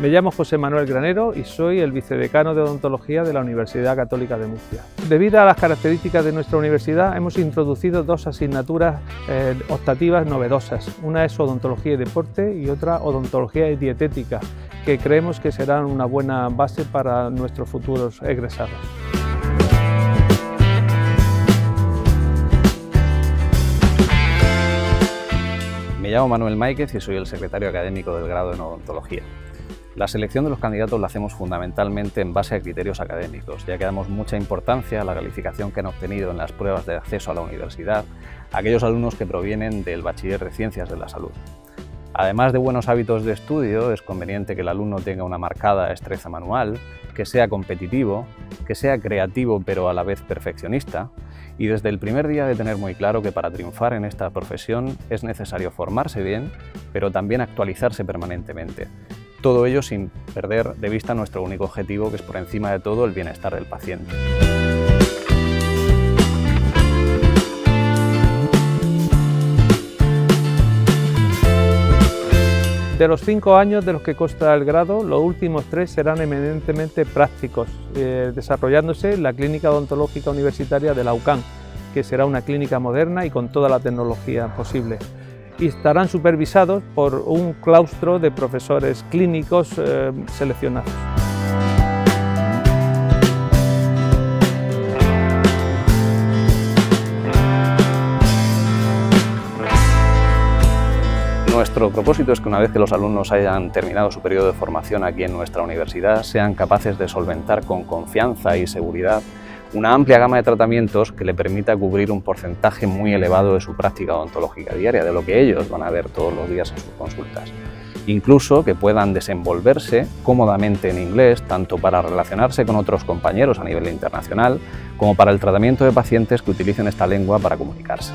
Me llamo José Manuel Granero y soy el vicedecano de odontología de la Universidad Católica de Murcia. Debido a las características de nuestra universidad hemos introducido dos asignaturas eh, optativas novedosas. Una es odontología y deporte y otra odontología y dietética, que creemos que serán una buena base para nuestros futuros egresados. Me llamo Manuel Máiquez y soy el secretario académico del grado en odontología. La selección de los candidatos la hacemos fundamentalmente en base a criterios académicos, ya que damos mucha importancia a la calificación que han obtenido en las pruebas de acceso a la universidad aquellos alumnos que provienen del bachiller de Ciencias de la Salud. Además de buenos hábitos de estudio, es conveniente que el alumno tenga una marcada destreza manual, que sea competitivo, que sea creativo pero a la vez perfeccionista, y desde el primer día de tener muy claro que para triunfar en esta profesión es necesario formarse bien, pero también actualizarse permanentemente, todo ello sin perder de vista nuestro único objetivo, que es por encima de todo el bienestar del paciente. De los cinco años de los que consta el grado, los últimos tres serán eminentemente prácticos, eh, desarrollándose en la Clínica Odontológica Universitaria de la UCAN, que será una clínica moderna y con toda la tecnología posible y estarán supervisados por un claustro de profesores clínicos eh, seleccionados. Nuestro propósito es que una vez que los alumnos hayan terminado su periodo de formación aquí en nuestra universidad, sean capaces de solventar con confianza y seguridad una amplia gama de tratamientos que le permita cubrir un porcentaje muy elevado de su práctica odontológica diaria, de lo que ellos van a ver todos los días en sus consultas. Incluso que puedan desenvolverse cómodamente en inglés, tanto para relacionarse con otros compañeros a nivel internacional, como para el tratamiento de pacientes que utilicen esta lengua para comunicarse.